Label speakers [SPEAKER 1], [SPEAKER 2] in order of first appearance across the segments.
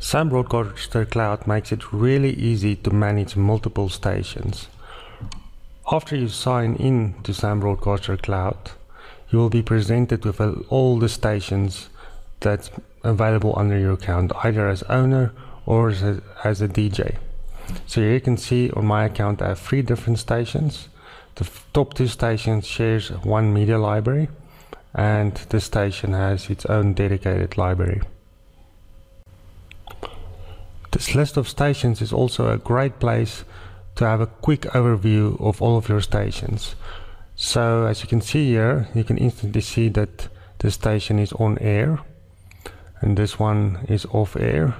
[SPEAKER 1] SAM Broadcaster Cloud makes it really easy to manage multiple stations. After you sign in to SAM Broadcaster Cloud, you will be presented with all the stations that's available under your account, either as owner or as a, as a DJ. So here you can see on my account I have three different stations. The top two stations shares one media library and this station has its own dedicated library. This list of stations is also a great place to have a quick overview of all of your stations. So as you can see here, you can instantly see that the station is on air and this one is off air.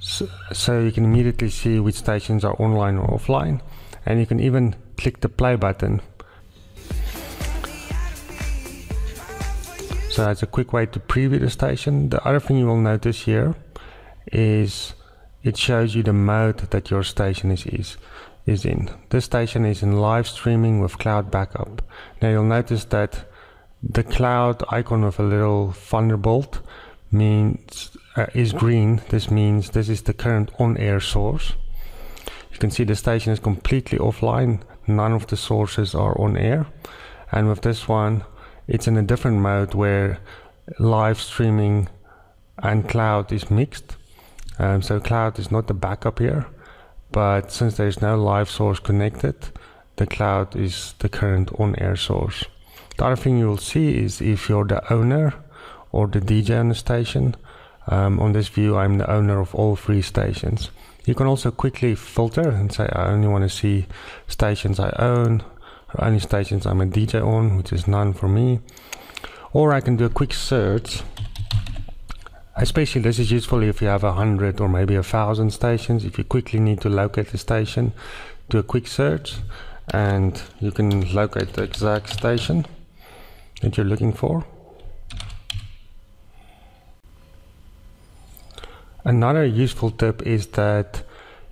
[SPEAKER 1] So, so you can immediately see which stations are online or offline and you can even click the play button. So that's a quick way to preview the station. The other thing you will notice here is it shows you the mode that your station is, is, is in. This station is in live streaming with cloud backup. Now you'll notice that the cloud icon with a little thunderbolt means uh, is green. This means this is the current on-air source. You can see the station is completely offline. None of the sources are on air. And with this one, it's in a different mode where live streaming and cloud is mixed. Um, so cloud is not the backup here, but since there's no live source connected, the cloud is the current on-air source. The other thing you will see is if you're the owner or the DJ on the station. Um, on this view, I'm the owner of all three stations. You can also quickly filter and say, I only want to see stations I own, or only stations I'm a DJ on, which is none for me. Or I can do a quick search Especially this is useful if you have a hundred or maybe a thousand stations. If you quickly need to locate the station, do a quick search and you can locate the exact station that you're looking for. Another useful tip is that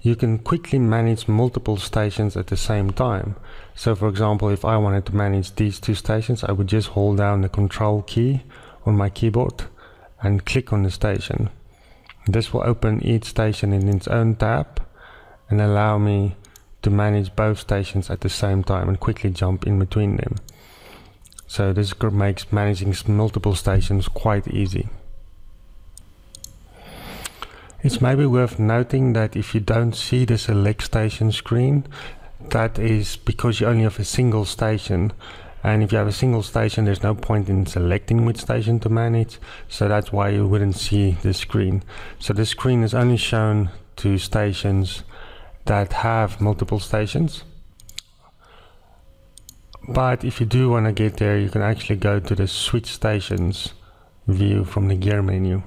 [SPEAKER 1] you can quickly manage multiple stations at the same time. So for example, if I wanted to manage these two stations, I would just hold down the control key on my keyboard and click on the station. This will open each station in its own tab and allow me to manage both stations at the same time and quickly jump in between them. So this makes managing multiple stations quite easy. It's maybe worth noting that if you don't see the select station screen, that is because you only have a single station and if you have a single station, there's no point in selecting which station to manage. So that's why you wouldn't see this screen. So this screen is only shown to stations that have multiple stations. But if you do want to get there, you can actually go to the switch stations view from the gear menu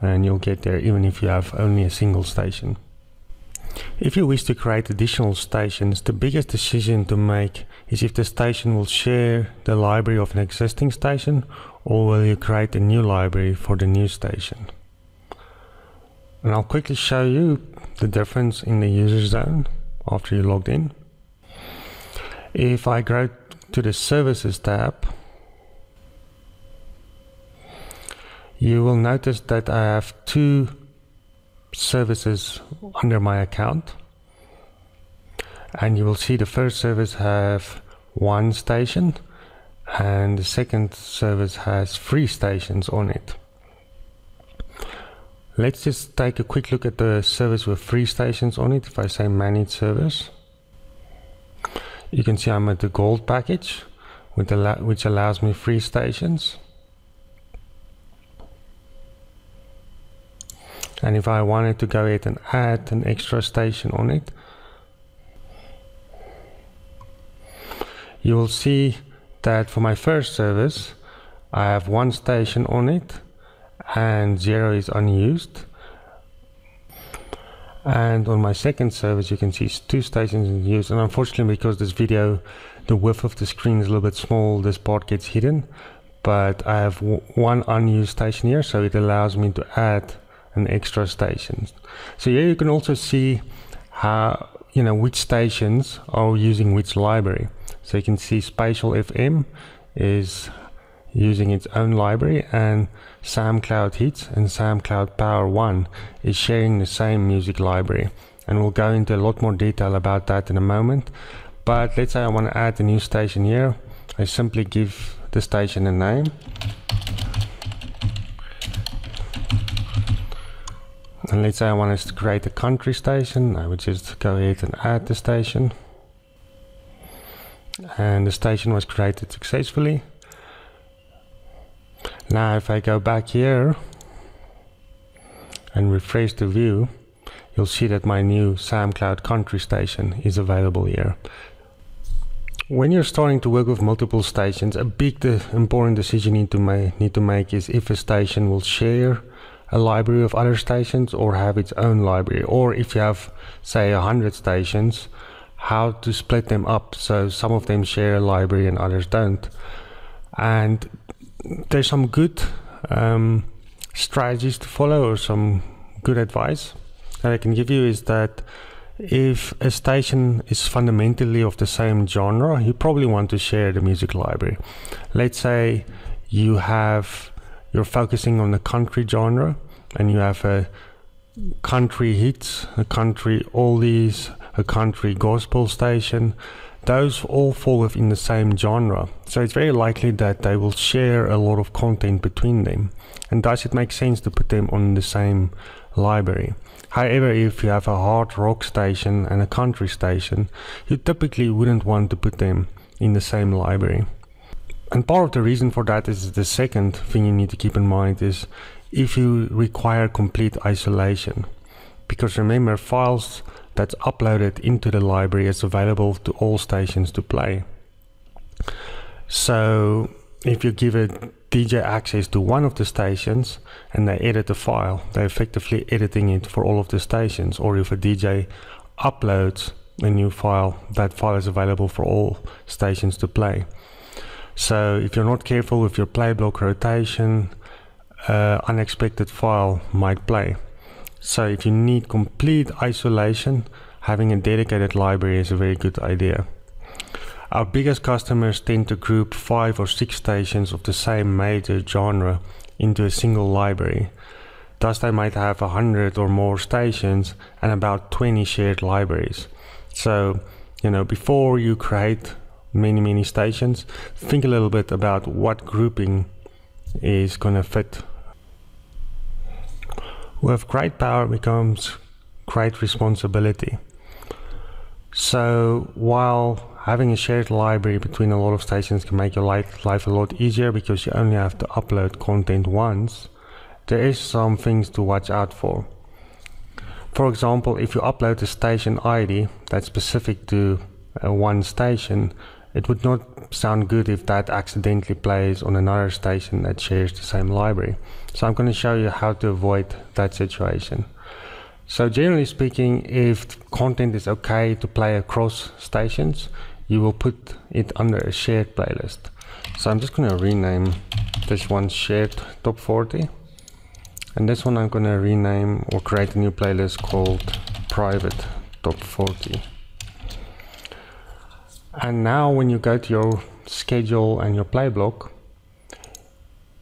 [SPEAKER 1] and you'll get there even if you have only a single station. If you wish to create additional stations, the biggest decision to make is if the station will share the library of an existing station or will you create a new library for the new station. And I'll quickly show you the difference in the user zone after you logged in. If I go to the services tab, you will notice that I have two services under my account and you will see the first service have one station and the second service has three stations on it. Let's just take a quick look at the service with three stations on it. If I say manage service, you can see I'm at the gold package, which allows me three stations. and if I wanted to go ahead and add an extra station on it you will see that for my first service I have one station on it and zero is unused and on my second service you can see two stations in use and unfortunately because this video the width of the screen is a little bit small this part gets hidden but I have one unused station here so it allows me to add an extra station. So here you can also see how, you know, which stations are using which library. So you can see Spacial FM is using its own library and SoundCloud Hits and SoundCloud Power 1 is sharing the same music library. And we'll go into a lot more detail about that in a moment. But let's say I want to add a new station here. I simply give the station a name. And let's say I want us to create a country station I would just go ahead and add the station and the station was created successfully. Now if I go back here and refresh the view you'll see that my new SoundCloud country station is available here. When you're starting to work with multiple stations a big important decision you need to, need to make is if a station will share a library of other stations or have its own library or if you have say a hundred stations how to split them up so some of them share a library and others don't. And there's some good um, strategies to follow or some good advice that I can give you is that if a station is fundamentally of the same genre you probably want to share the music library. Let's say you have you're focusing on the country genre and you have a country hits, a country oldies, a country gospel station, those all fall within the same genre. So it's very likely that they will share a lot of content between them. And thus it makes sense to put them on the same library. However, if you have a hard rock station and a country station, you typically wouldn't want to put them in the same library. And part of the reason for that is the second thing you need to keep in mind is if you require complete isolation. Because remember, files that's uploaded into the library is available to all stations to play. So if you give a DJ access to one of the stations and they edit the file, they're effectively editing it for all of the stations. Or if a DJ uploads a new file, that file is available for all stations to play. So if you're not careful with your play block rotation, uh, unexpected file might play. So if you need complete isolation, having a dedicated library is a very good idea. Our biggest customers tend to group five or six stations of the same major genre into a single library. Thus they might have a hundred or more stations and about 20 shared libraries. So, you know, before you create many, many stations, think a little bit about what grouping is going to fit. With great power becomes great responsibility. So while having a shared library between a lot of stations can make your life, life a lot easier because you only have to upload content once, there is some things to watch out for. For example, if you upload a station ID that's specific to uh, one station, it would not sound good if that accidentally plays on another station that shares the same library. So I'm going to show you how to avoid that situation. So generally speaking, if content is okay to play across stations, you will put it under a shared playlist. So I'm just going to rename this one shared top 40. And this one I'm going to rename or create a new playlist called private top 40. And now when you go to your schedule and your play block,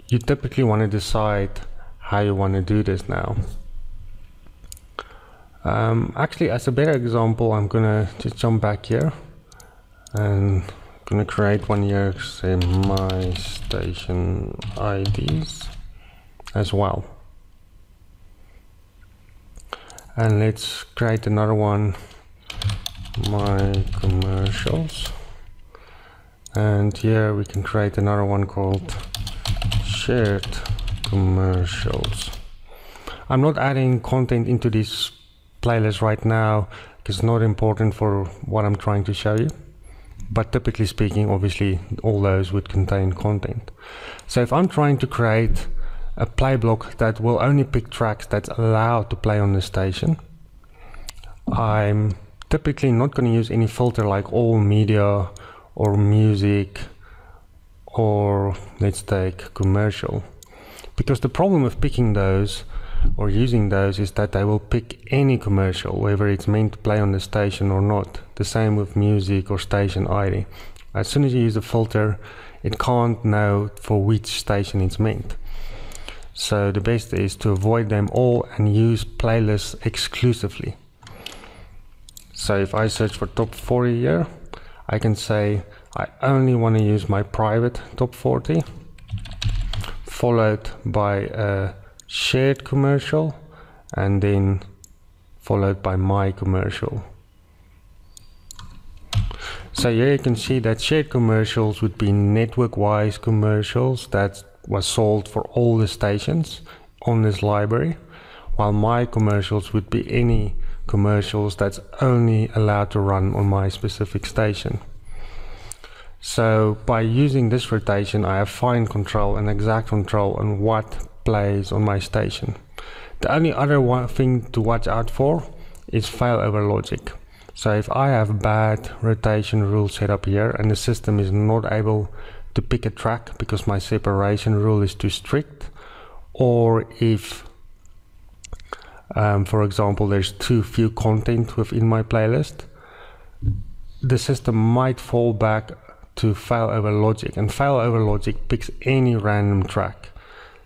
[SPEAKER 1] you typically want to decide how you want to do this now. Um, actually, as a better example, I'm gonna just jump back here and gonna create one here, say my station IDs as well. And let's create another one my commercials. And here we can create another one called shared commercials. I'm not adding content into this playlist right now because it's not important for what I'm trying to show you. But typically speaking obviously all those would contain content. So if I'm trying to create a play block that will only pick tracks that's allowed to play on the station I'm typically not going to use any filter like all media or music or let's take commercial because the problem with picking those or using those is that they will pick any commercial whether it's meant to play on the station or not the same with music or station ID as soon as you use a filter it can't know for which station it's meant. So the best is to avoid them all and use playlists exclusively. So if I search for top 40 here, I can say I only want to use my private top 40 followed by a shared commercial and then followed by my commercial. So here you can see that shared commercials would be network-wise commercials that was sold for all the stations on this library, while my commercials would be any commercials that's only allowed to run on my specific station. So by using this rotation, I have fine control and exact control on what plays on my station. The only other one thing to watch out for is failover logic. So if I have bad rotation rule set up here and the system is not able to pick a track because my separation rule is too strict, or if, um, for example, there's too few content within my playlist, the system might fall back to failover logic and failover logic picks any random track.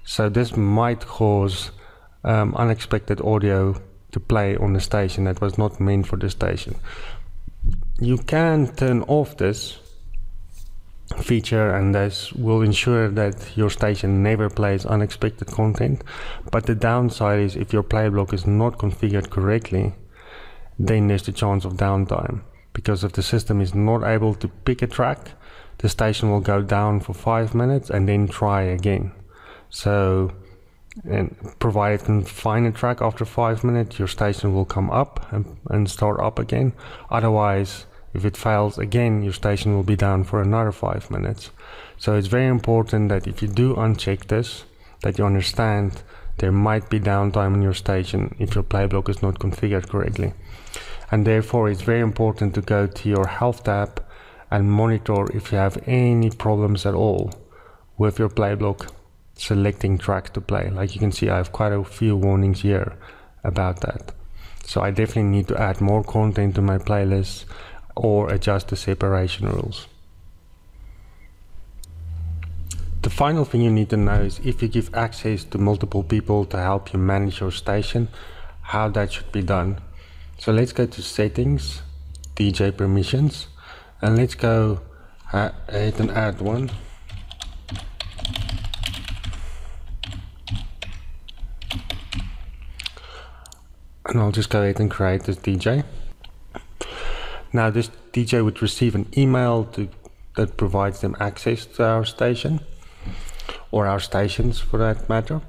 [SPEAKER 1] So this might cause um, unexpected audio to play on the station that was not meant for the station. You can turn off this feature and this will ensure that your station never plays unexpected content. But the downside is if your play block is not configured correctly, then there's the chance of downtime. Because if the system is not able to pick a track, the station will go down for five minutes and then try again. So and provided can find a track after five minutes, your station will come up and, and start up again. Otherwise, if it fails again, your station will be down for another five minutes. So it's very important that if you do uncheck this, that you understand there might be downtime on your station if your play block is not configured correctly. And therefore, it's very important to go to your health tab and monitor if you have any problems at all with your play block selecting tracks to play. Like you can see, I have quite a few warnings here about that. So I definitely need to add more content to my playlist or adjust the separation rules. The final thing you need to know is if you give access to multiple people to help you manage your station, how that should be done. So let's go to settings, DJ permissions, and let's go uh, ahead and add one. and I'll just go ahead and create this DJ. Now this DJ would receive an email to, that provides them access to our station or our stations for that matter.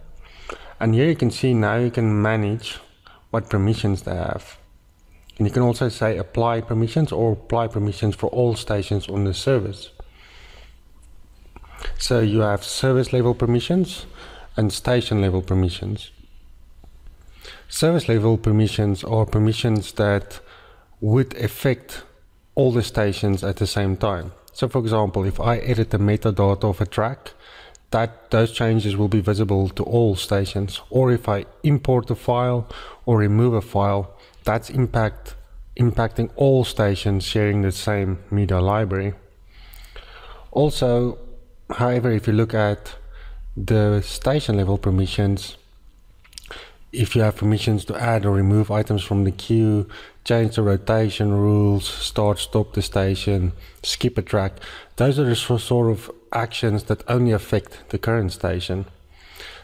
[SPEAKER 1] And here you can see now you can manage what permissions they have. And you can also say apply permissions or apply permissions for all stations on the service. So you have service level permissions and station level permissions. Service level permissions are permissions that would affect all the stations at the same time. So for example, if I edit the metadata of a track, that those changes will be visible to all stations. Or if I import a file or remove a file, that's impact impacting all stations sharing the same media library. Also, however, if you look at the station level permissions, if you have permissions to add or remove items from the queue, change the rotation rules, start, stop the station, skip a track, those are the sort of actions that only affect the current station.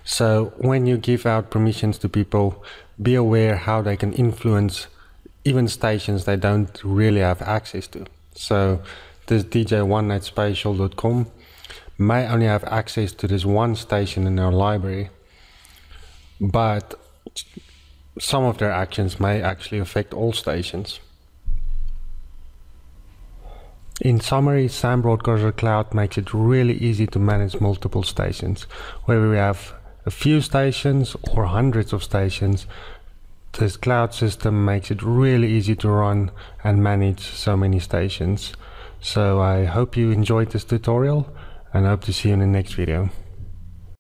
[SPEAKER 1] So when you give out permissions to people, be aware how they can influence even stations they don't really have access to. So this dj1netspatial.com may only have access to this one station in our library, but some of their actions may actually affect all stations. In summary, SAM Broadcaster Cloud makes it really easy to manage multiple stations. Whether we have a few stations or hundreds of stations, this cloud system makes it really easy to run and manage so many stations. So I hope you enjoyed this tutorial and hope to see you in the next video.